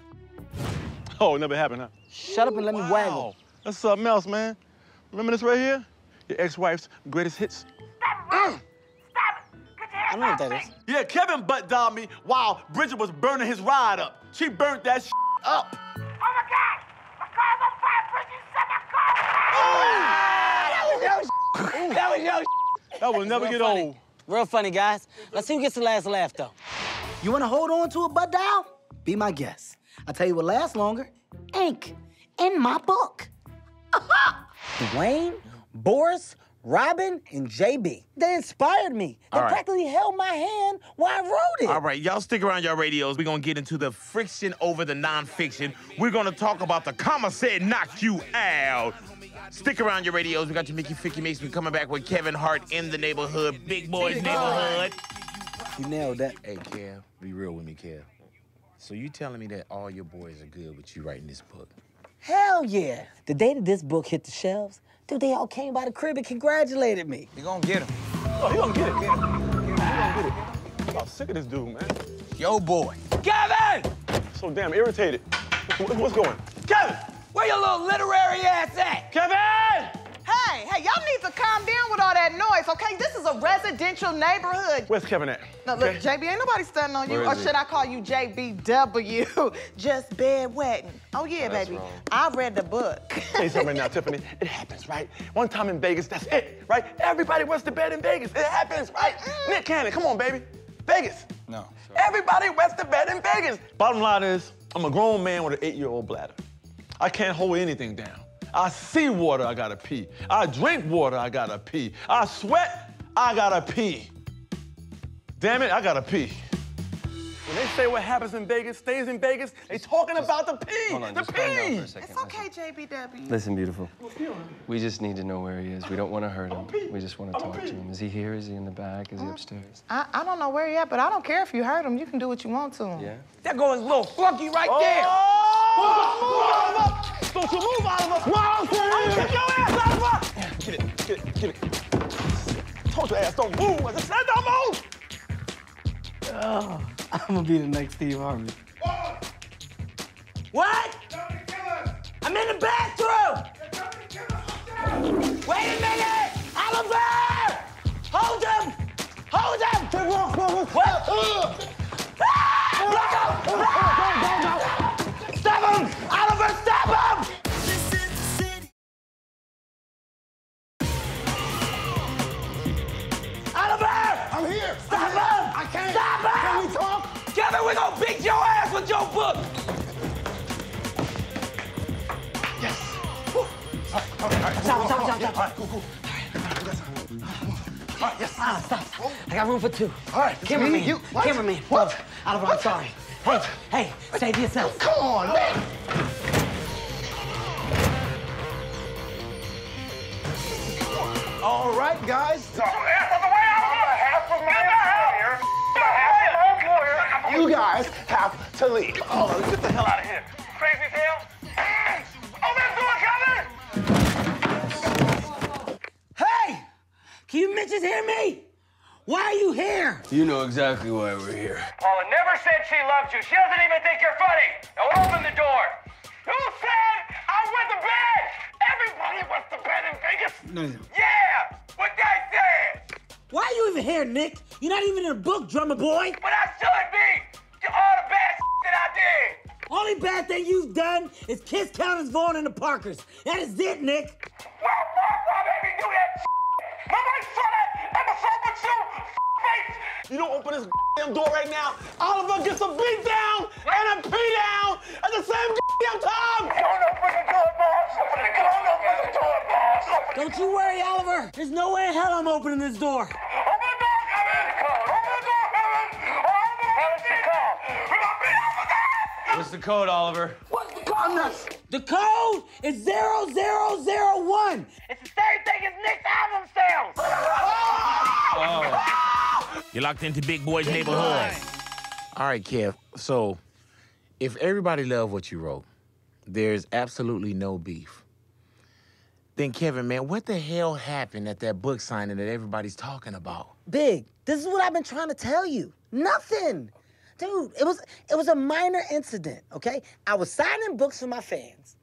Oh, it never happened, huh? Shut up and let me waggle. That's something else, man. Remember this right here? Your ex-wife's greatest hits. Stop. Goddamn. I don't know what that is. Yeah, Kevin butt dialed me while Bridget was burning his ride up. She burnt that shit up. Oh my God! My car was fired, Bridget! That was your That will never Real get funny. old. Real funny, guys. Let's see who gets the last laugh, though. You want to hold on to a butt dial? Be my guest. I'll tell you what lasts longer. Ink in my book. Dwayne, Boris, Robin, and JB. They inspired me. They All right. practically held my hand while I wrote it. All right, y'all stick around your radios. We're gonna get into the friction over the nonfiction. We're gonna talk about the comma said knock you out. Stick around your radios. We got your Mickey Ficky Mix. We're coming back with Kevin Hart in the neighborhood, Big Boys Big neighborhood. You nailed that. Hey, Kev, be real with me, Kev. So you telling me that all your boys are good with you writing this book? Hell yeah. The day that this book hit the shelves, dude, they all came by the crib and congratulated me. You gonna get him. Oh, he gonna get it. He gonna get it. I'm sick of this dude, man. Yo, boy. Kevin! So damn irritated. What's going? Kevin! Where your little literary ass at? Kevin! Hey, hey, y'all need to calm down with all that noise, okay? This is a residential neighborhood. Where's Kevin at? No, look, JB, ain't nobody studying on you. Or is he? should I call you JBW? Just bedwetting. Oh, yeah, That's baby. wrong. I read the book. Tell you something right now, Tiffany. It happens, right? One time in Vegas, that's it, right? Everybody wants to bed in Vegas. It happens, right? Nick Cannon, come on, baby. Vegas. No. Everybody wants to bed in Vegas. Bottom line is, I'm a grown man with an eight-year-old bladder. I can't hold anything down. I see water, I gotta pee. I drink water, I gotta pee. I sweat, I gotta pee. Damn it, I gotta pee. When they say what happens in Vegas stays in Vegas, they talking about the pee. hold on, the just calm down pee. for a second. It's okay, JBW. Listen, beautiful. We just need to know where he is. We don't want to hurt him. We just want to talk to him. Is he here? Is he in the back? Is he mm. upstairs? I, I don't know where he at, but I don't care if you hurt him. You can do what you want to him. Yeah? That goes little flunky right oh! Don't you move, Oliver! Wrong I'm kick your ass, Oliver! Get it, get it, get it. Told your ass don't move. I just said don't move. Oh, I'm gonna be the next Steve Harvey. What? I'm in the bathroom! Wait a minute! Oliver! Hold him! Hold him! What? Ah! Look out! Stop him! Oliver, stop him! This is the city I'm here. Stop him! I can't. Stop him! Can we talk? Kevin, we're gonna beat your ass with your book! Yes. Whew. All right. Alright, stop, stop, stop, stop. All right, cool, cool. All right, yes. Ah, stop. I got room for two. All right, Cameraman, me, you- what? Cameraman. What? Oh, Oliver, I'm sorry. Hey, hey, save yourself. Come on, man. All right, guys. You guys have to leave. Oh, get the hell out of here. Crazy as hell. Hey! Open the door, Kevin! Hey! Can you bitches hear me? Why are you here? You know exactly why we're here. Paula never said she loved you. She doesn't even think you're funny. Now open the door. Who said I went to bed? Everybody went to bed in Vegas. No, no. Yeah! What they said! Why are you even here, Nick? You're not even in a book, drummer boy. But I should be! To all the bad that I did! Only bad thing you've done is kiss Countess Vaughn and the Parkers. That is it, Nick. Why, why, why made me do that Nobody saw that episode but you, face! You don't open this damn door right now. Oliver gets a beat down and a pee down at the same damn time. Don't open the door, boss! Don't open the door, boss! Don't you worry, Oliver. There's no way in hell I'm opening this door. What's the code, Oliver? What's the code? The code is 0001. It's the same thing as Nick's album sales! Oh! You're locked into Big Boy's neighborhood. All right, Kev. So, if everybody loved what you wrote, there's absolutely no beef. Then, Kevin, man, what the hell happened at that book signing that everybody's talking about? Big, this is what I've been trying to tell you. Nothing. Dude, it was it was a minor incident, okay? I was signing books for my fans.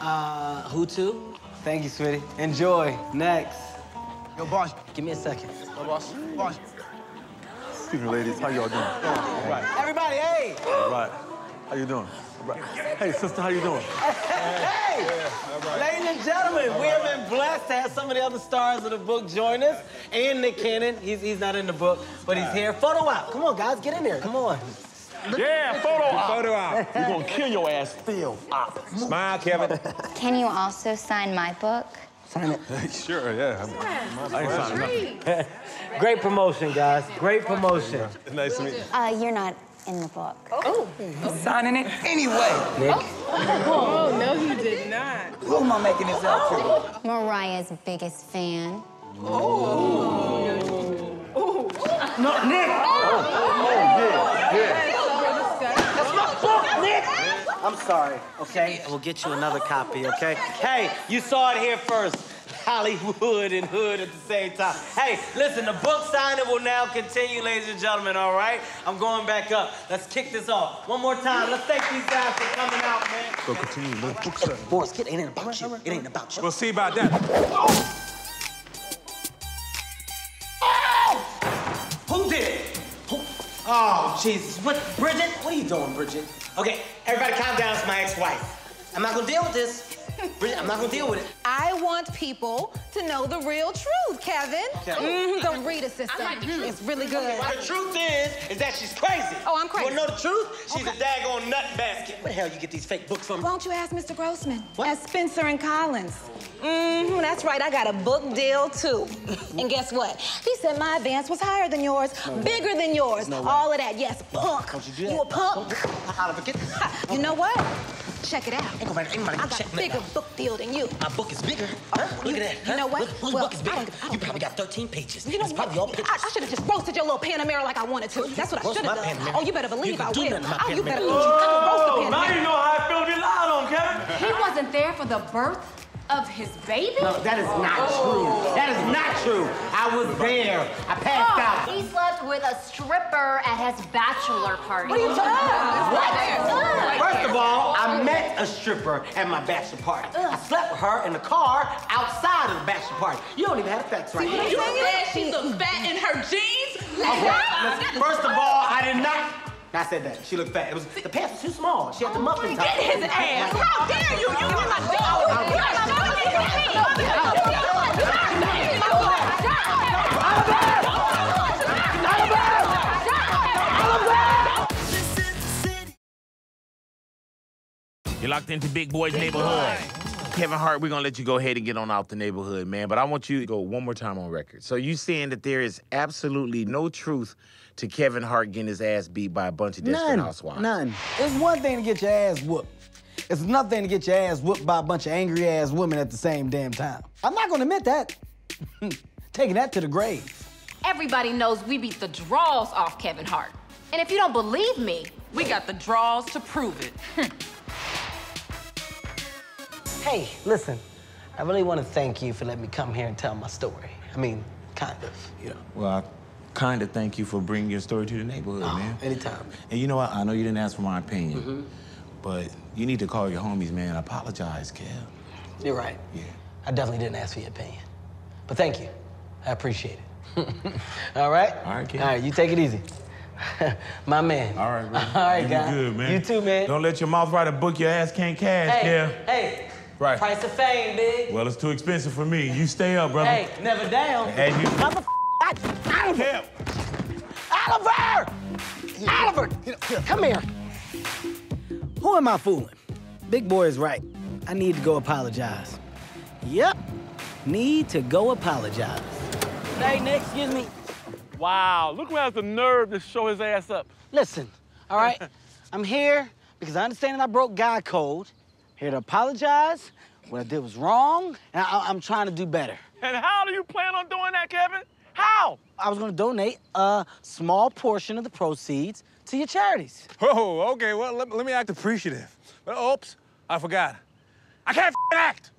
Uh, who to? Thank you, sweetie. Enjoy. Next. Yo, boss. Give me a second. Yo, boss. Boss. Excuse me, ladies. How y'all doing? All right. Everybody, hey! All right. How you doing? All right. Hey, sister, how you doing? Hey! Ladies and gentlemen, we have been blessed to have some of the other stars of the book join us. And Nick Cannon. He's, he's not in the book, but he's here. Photo op. Come on, guys, get in there. Come on. Yeah, photo op. Photo op. We're gonna kill your ass, Phil. Op. Smile, Kevin. Can you also sign my book? Sign it. sure, yeah. I ain't signing nothing. Great promotion, guys. Great promotion. Nice to meet you. Uh, you're not in the book. Oh, signing it anyway. Nick. Oh, no, he did not. Who am I making this out to? Mariah's biggest fan. Oh. oh. No, Nick. That's my book, Nick. I'm sorry, okay? We'll get you another copy, okay? Hey, you saw it here first. Hollywood and hood at the same time. Hey, listen, the book signing will now continue, ladies and gentlemen, all right? I'm going back up. Let's kick this off. One more time. Let's thank these guys for coming out, man. Go continue. Let's book set. Boris, kid, it ain't about you. It ain't about you. We'll see about that. Who Oh, Jesus. What, Bridget? What are you doing, Bridget? Okay, everybody calm down. It's my ex-wife. I'm not gonna deal with this. Bridget, I'm not gonna deal with it. I want people to know the real truth, Kevin. Mhm, the Rita system. It's really good. The truth is, is that she's crazy. Oh, I'm crazy. You wanna know the truth? She's a daggone nut basket. Where the hell you get these fake books from? Why don't you ask Mr. Grossman? At Spencer and Collins. Mm-hmm, that's right. I got a book deal too. and guess what? He said my advance was higher than yours, bigger than yours. No way. All of that. Yes, punk. Don't you do that. You a punk? Oliver, get Ha, you know what? Check it out. Ain't nobody, ain't nobody I got check bigger out. Book deal than you. My book is bigger. Huh? Look you- at that. you huh? know what? Look, whose Well, book is I bigger? don't- I don't you probably got 13 pages. You know it's what? probably all I, pictures. I should have just roasted your little Panamera like I wanted to. That's what I should have done. Panamera. Oh, you better believe can I do will. nothing to Oh, you better believe you can roast the Oh, now you know how I feel to be lied on, Kevin. He wasn't there for the birth of his baby? No, that is not oh. true. That is not true. I was there. I passed Oh, out. he slept with a stripper at his bachelor party. What are you talking about? What? First of all, I met a stripper at my bachelor party. I slept with her in the car outside of the bachelor party. You don't even have the facts right. You said she's a fat in her jeans? Okay, first of all, I did not. I said that. She looked fat. It was the pants were too small. She had the muffin top. Get his ass. How dare you? You are my dog. You're locked into Big Boy's neighborhood. Kevin Hart, we're gonna let you go ahead and get on out the neighborhood, man. But I want you to go one more time on record. So you saying that there is absolutely no truth to Kevin Hart getting his ass beat by a bunch of desperate None. housewives? None. It's one thing to get your ass whooped. It's another thing to get your ass whooped by a bunch of angry ass women at the same damn time. I'm not gonna admit that. Taking that to the grave. Everybody knows we beat the draws off Kevin Hart. And if you don't believe me, we got the draws to prove it. Hey, listen, I really want to thank you for letting me come here and tell my story. I mean, kind of, you know. Well, I kind of thank you for bringing your story to the neighborhood, man. Anytime. And you know what? I know you didn't ask for my opinion, Mhm. but you need to call your homies, man. I apologize, Kev. You're right. Yeah. I definitely didn't ask for your opinion. But thank you. I appreciate it. All right? All right, kid. All right, you take it easy. my man. All right, bro. All right, You good, man. You too, man. Don't let your mouth write a book your ass can't cash, Hey, Kev. hey. Right. Price of fame, big. Well, it's too expensive for me. You stay up, brother. Hey, never down. And you. Mother I, Oliver! Oliver! Oliver! Come here. Who am I fooling? Big boy is right. I need to go apologize. Yep. Need to go apologize. Hey, Nick, excuse me. Wow, look who has the nerve to show his ass up. Listen, all right? I'm here because I understand that I broke guy code. Here to apologize. What I did was wrong, and I, am trying to do better. And how do you plan on doing that, Kevin? How? I was gonna donate a small portion of the proceeds to your charities. Oh, okay. Well, let, let me act appreciative. But oops, I forgot. I can't f***ing act.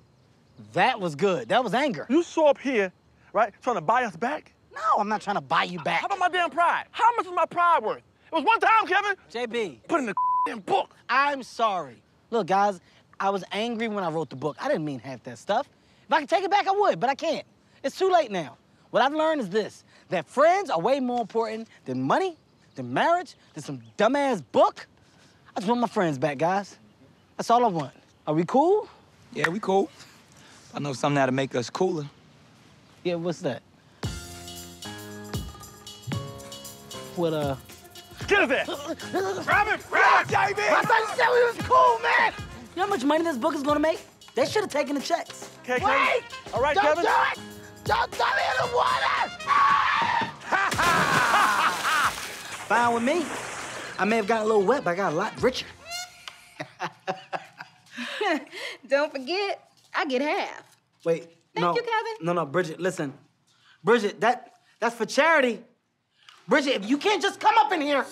That was good. That was anger. You show up here, right, trying to buy us back? No, I'm not trying to buy you back. How about my damn pride? How much is my pride worth? It was one time, Kevin. JB. Put in the damn book. I'm sorry. Look, guys, I was angry when I wrote the book. I didn't mean half that stuff. If I could take it back, I would, but I can't. It's too late now. What I've learned is this that friends are way more important than money, than marriage, than some dumbass book. I just want my friends back, guys. That's all I want. Are we cool? Yeah, we cool. I know something that'll make us cooler. Yeah, what's that? What, uh. Get it there! Grab him! Grab him, I thought you said we was cool, man! You know how much money this book is gonna make? They should have taken the checks. Okay, Wait! Kevin. All right, Don't Kevin. do it! Don't throw me in the water! Fine with me. I may have gotten a little wet, but I got a lot richer. Don't forget, I get half. Wait, no. you, Kevin. No, no, Bridget, listen. Bridget, that that's for charity. Bridget, if you can't just come up in here